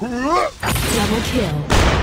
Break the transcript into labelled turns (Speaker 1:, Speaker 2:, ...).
Speaker 1: Double kill.